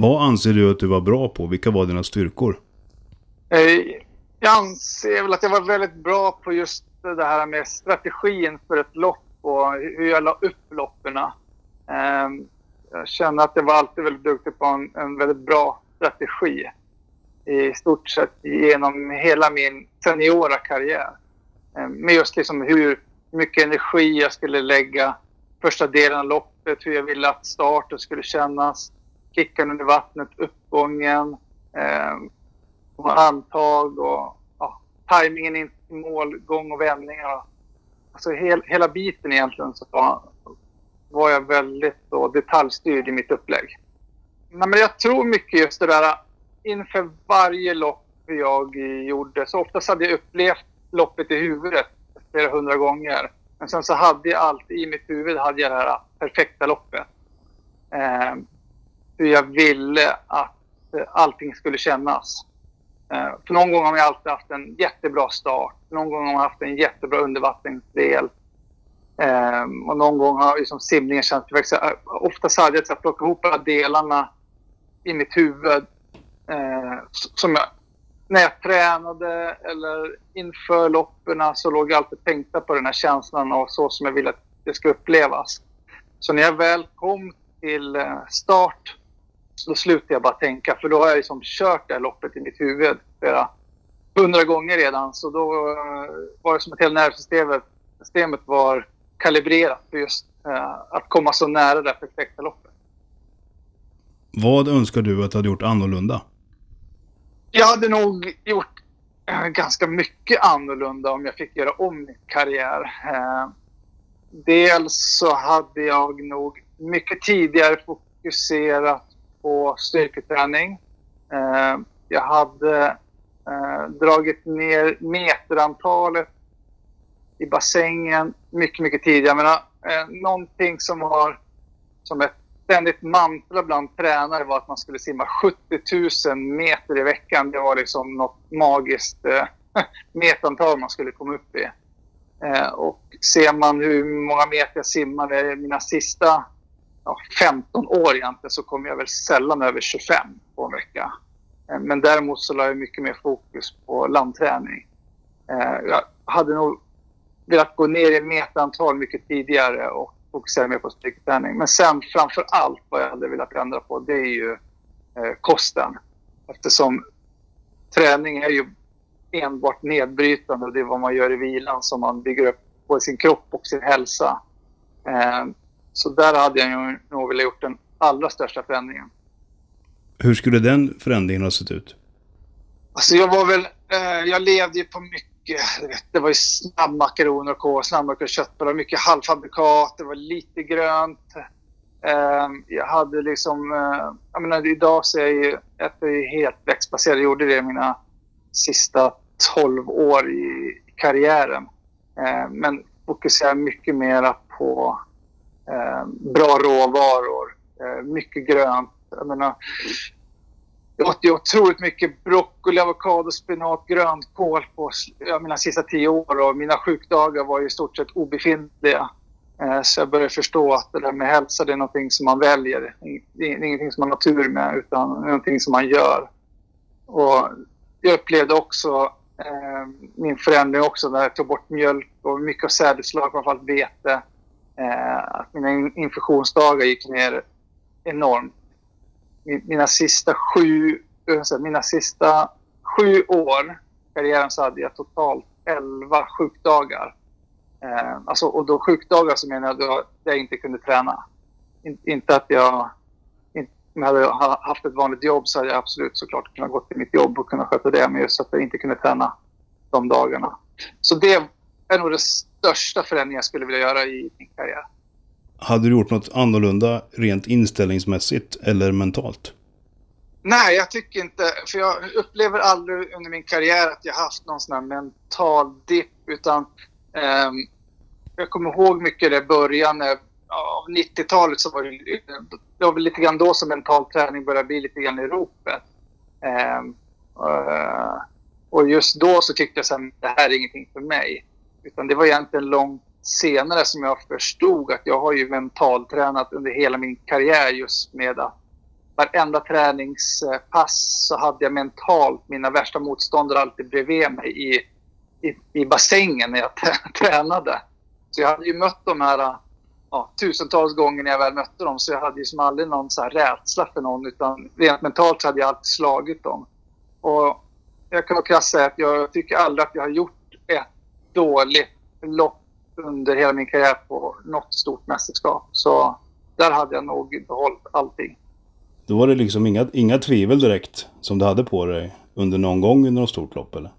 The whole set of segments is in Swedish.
Vad anser du att du var bra på? Vilka var dina styrkor? Eh, jag anser väl att jag var väldigt bra på just det här med strategin för ett lopp och hur jag la upp loppen. Ehm, jag känner att jag var alltid väldigt duktig på en, en väldigt bra strategi i stort sett genom hela min seniora karriär. Ehm, med just liksom hur mycket energi jag skulle lägga första delen av loppet, hur jag ville att starten skulle kännas, kickan under vattnet, uppgången, eh, antag och ja, tajmingen in till mål, gång och vändningar. Alltså hel, hela biten egentligen så var, var jag väldigt då, detaljstyrd i mitt upplägg. Nej, men jag tror mycket just det där inför varje lopp jag gjorde. Så oftast hade jag upplevt loppet i huvudet flera hundra gånger. Men sen så hade jag alltid i mitt huvud hade jag det här perfekta loppet. Eh, hur jag ville att eh, allting skulle kännas. Eh, för någon gång har jag alltid haft en jättebra start. Någon gång har jag haft en jättebra undervattensdel. Ehm, och någon gång har liksom simningen känts... Eh, oftast hade jag plockat ihop alla delarna i mitt huvud. Eh, som jag, när jag tränade eller inför loppen så låg jag alltid tänkta på den här känslan och så som jag ville att det skulle upplevas. Så när jag väl kom till start då slutade jag bara tänka för då har jag liksom kört det här loppet i mitt huvud flera hundra gånger redan. Så då eh, var det som att hela nervsystemet systemet var kalibrerat för just uh, att komma så nära det perfekta loppet. Vad önskar du att du hade gjort annorlunda? Jag hade nog gjort uh, ganska mycket annorlunda om jag fick göra om min karriär. Uh, dels så hade jag nog mycket tidigare fokuserat på styrketräning. Eh, jag hade eh, dragit ner meterantalet i bassängen mycket, mycket tidigare. Men, eh, någonting som var som ett ständigt mantra bland tränare var att man skulle simma 70 000 meter i veckan. Det var liksom något magiskt eh, meterantal man skulle komma upp i. Eh, och ser man hur många meter jag simmade mina sista ja, 15 år egentligen så kom jag väl sällan över 25 på en vecka. Eh, men däremot så la jag mycket mer fokus på landträning. Eh, jag hade nog velat gå ner i meterantal mycket tidigare och fokusera mer på styrketräning. Men sen framför allt vad jag hade velat ändra på det är ju eh, kosten. Eftersom träning är ju enbart nedbrytande och det är vad man gör i vilan som man bygger upp både sin kropp och sin hälsa. Så där hade jag nog velat gjort den allra största förändringen. Hur skulle den förändringen ha sett ut? Alltså jag var väl, eh, jag levde ju på mycket, det var ju snabbmakaroner och kål, snabbmakaroner och köttbullar, mycket halvfabrikat, det var lite grönt. Eh, jag hade liksom, eh, jag menar idag så är jag ju, äter ju helt växtbaserat, jag gjorde det mina sista 12 år i karriären. Eh, men fokuserar mycket mera på Eh, bra råvaror, eh, mycket grönt. Jag menar, jag åt ju otroligt mycket broccoli, avokado, spenat, grönkål på jag menar, sista tio år och mina sjukdagar var ju i stort sett obefintliga. Eh, så jag började förstå att det där med hälsa det är någonting som man väljer. Det är ingenting som man har tur med utan någonting som man gör. Och jag upplevde också eh, min förändring också när jag tog bort mjölk och mycket av sädesslag, framförallt vete Eh, att mina infektionsdagar gick ner enormt. Mina sista sju, mina sista sju år karriären så hade jag totalt 11 sjukdagar. Eh, alltså, och då sjukdagar så menar jag då jag inte kunde träna. In, inte att jag inte, om jag hade haft ett vanligt jobb så hade jag absolut såklart kunnat gå till mitt jobb och kunnat sköta det. Men just att jag inte kunde träna de dagarna. Så det är nog det största förändringen jag skulle vilja göra i min karriär. Hade du gjort något annorlunda rent inställningsmässigt eller mentalt? Nej, jag tycker inte. För jag upplever aldrig under min karriär att jag haft någon sån här mental dipp. Utan eh, jag kommer ihåg mycket i början av 90-talet så var det, det var väl lite grann då som mental träning började bli lite grann i ropet. Eh, och just då så tyckte jag att det här är ingenting för mig. Utan det var egentligen långt senare som jag förstod att jag har ju mentaltränat under hela min karriär just med att varenda träningspass så hade jag mentalt mina värsta motståndare alltid bredvid mig i, i, i bassängen när jag tränade. Så jag hade ju mött de här ja, tusentals gånger när jag väl mötte dem så jag hade ju som aldrig någon så här rädsla för någon utan rent mentalt så hade jag alltid slagit dem. Och jag kan vara krass säga att jag tycker aldrig att jag har gjort dåligt lopp under hela min karriär på något stort mästerskap. Så där hade jag nog behållit allting. Då var det liksom inga, inga tvivel direkt som du hade på dig under någon gång under något stort lopp eller?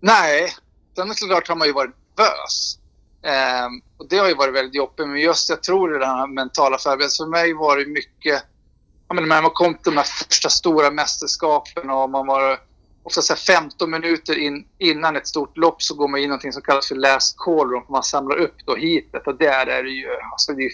Nej, sen såklart har man ju varit nervös. Eh, och det har ju varit väldigt jobbigt. Men just jag tror i den här mentala förberedelsen. För mig var det mycket... Jag menar, när man kom till de här första stora mästerskapen och man var ofta så 15 minuter in, innan ett stort lopp så går man in i något som kallas för last call room. Man samlar upp då heatet. och där är det ju alltså det är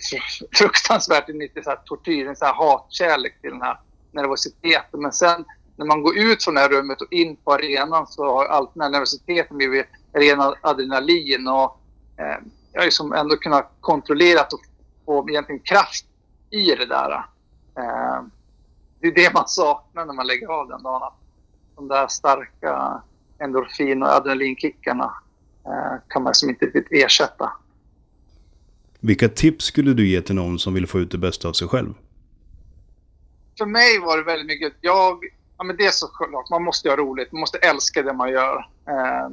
fruktansvärt lite så här tortyr, en så här hatkärlek till den här nervositeten. Men sen när man går ut från det här rummet och in på arenan så har allt den här nervositeten blivit ren adrenalin och eh, jag har liksom ändå kunnat kontrollera och få egentligen kraft i det där. Eh, det är det man saknar när man lägger av den dagen de där starka endorfin och adrenalinkickarna eh, kan man som inte riktigt ersätta. Vilka tips skulle du ge till någon som vill få ut det bästa av sig själv? För mig var det väldigt mycket, jag, ja men det är såklart, man måste ha roligt, man måste älska det man gör. Eh,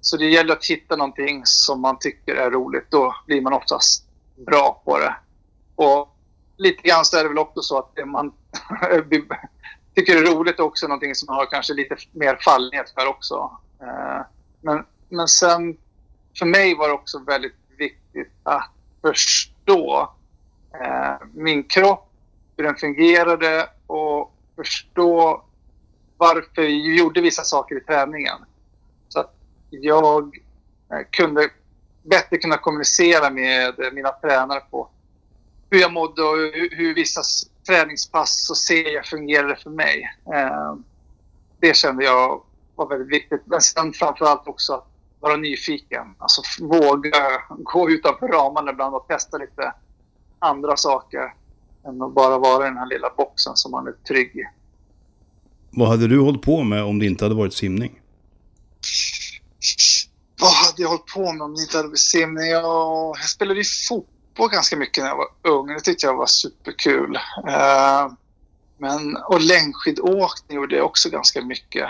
så det gäller att hitta någonting som man tycker är roligt, då blir man oftast bra på det. Och lite grann så är det väl också så att det man tycker det är roligt också någonting som man har kanske lite mer fallenhet för också. Eh, men, men sen, för mig var det också väldigt viktigt att förstå eh, min kropp, hur den fungerade och förstå varför jag gjorde vissa saker i träningen. Så att jag eh, kunde bättre kunna kommunicera med mina tränare på hur jag mådde och hur, hur vissa träningspass och se fungerade för mig. Eh, det kände jag var väldigt viktigt. Men sen framförallt också att vara nyfiken. Alltså våga gå utanför ramarna ibland och testa lite andra saker än att bara vara i den här lilla boxen som man är trygg i. Vad hade du hållit på med om det inte hade varit simning? Vad hade jag hållit på med om det inte hade varit simning? Jag, jag spelade ju fotboll fotboll ganska mycket när jag var ung. Det tyckte jag var superkul. Uh, men, och längdskidåkning gjorde jag också ganska mycket.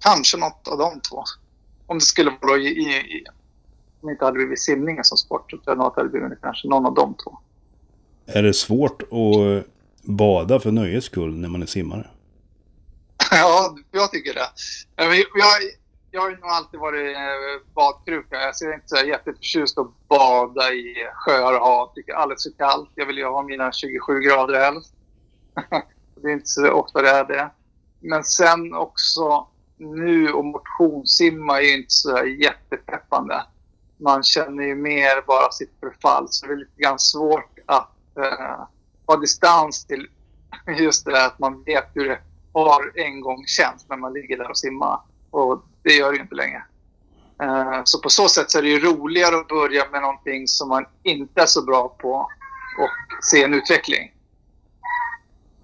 Kanske något av de två. Om det skulle vara i, i, om inte hade blivit simningen som sport så jag det hade blivit kanske någon av de två. Är det svårt att bada för nöjes skull när man är simmare? ja, jag tycker det. Jag, jag jag har ju nog alltid varit eh, badkruka. Jag ser inte så jätteförtjust att bada i sjöar och hav. Tycker alldeles för kallt. Jag vill ju ha mina 27 grader helst. det är inte så ofta det är det. Men sen också nu och motionssimma är ju inte så jättepeppande. Man känner ju mer bara sitt förfall. Så det är lite grann svårt att eh, ha distans till just det där att man vet hur det har en gång känts när man ligger där och simmar. Och det gör det ju inte längre. Eh, så på så sätt så är det ju roligare att börja med någonting som man inte är så bra på och se en utveckling.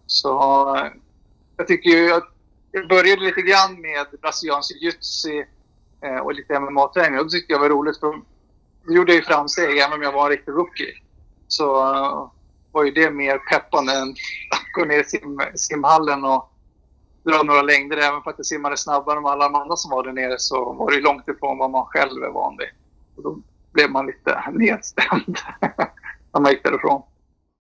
Så eh, jag tycker ju att jag började lite grann med brasiliansk jiu-jitsu eh, och lite MMA-träning det tyckte jag var roligt för då gjorde jag ju framsteg även om jag var en riktig rookie. Så var ju det mer peppande än att gå ner i sim, simhallen och dra några längder. Även för att jag simmade snabbare än alla andra som var där nere så var det långt ifrån vad man själv är van vid. Och då blev man lite nedstämd när man gick därifrån.